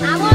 打不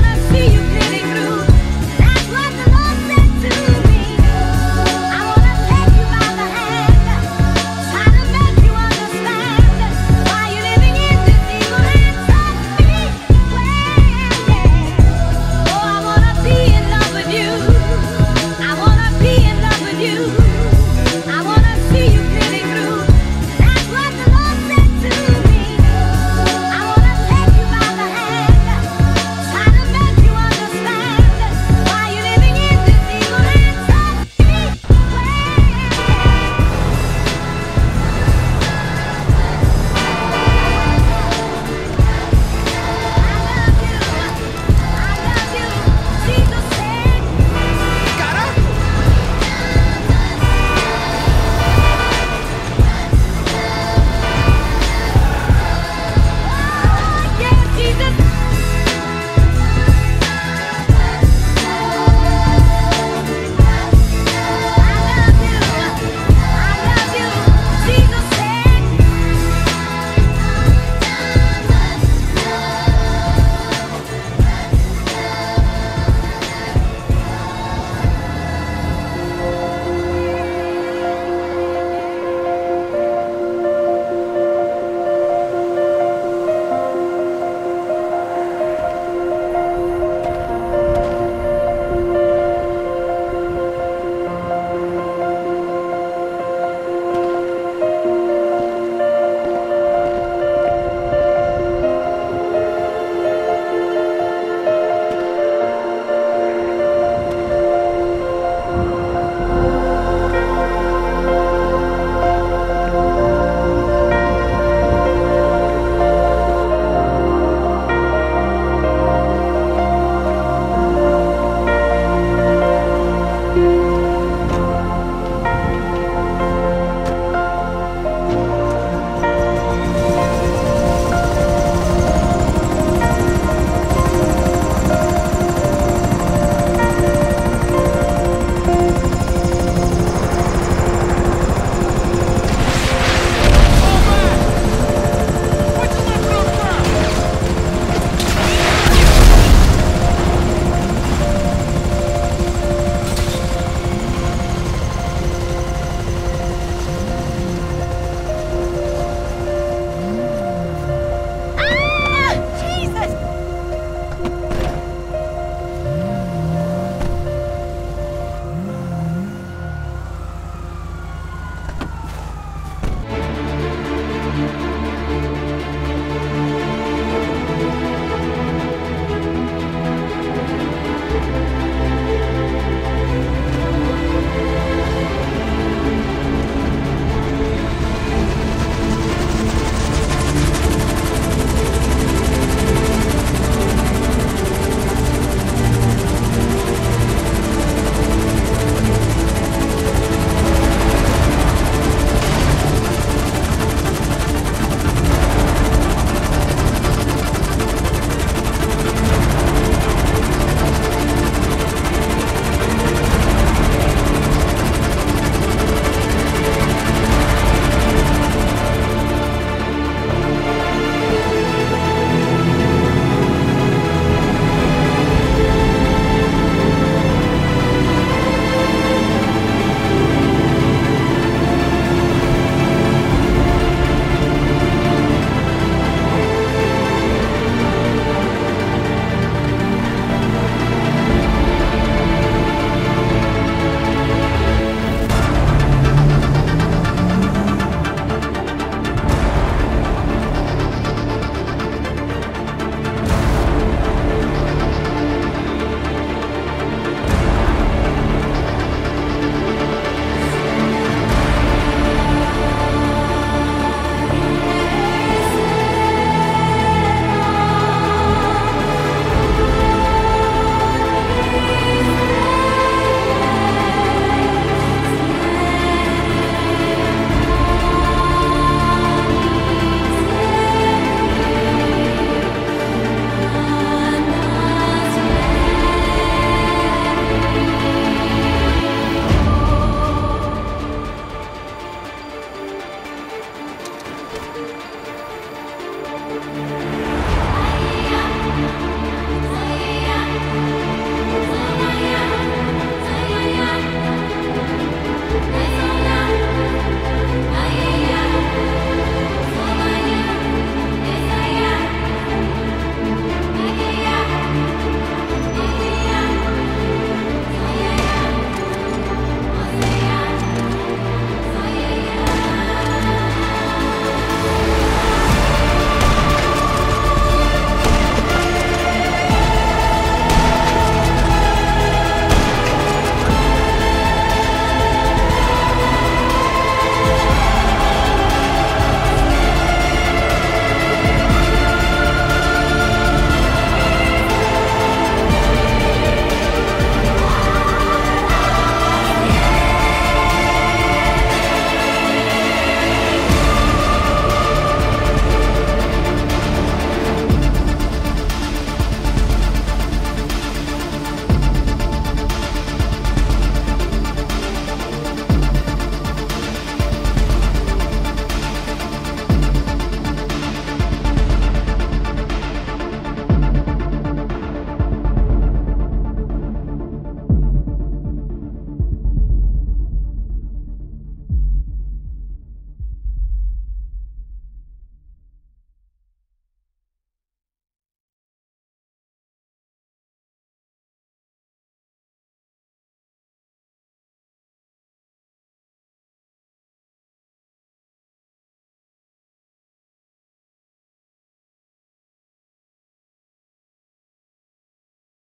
Música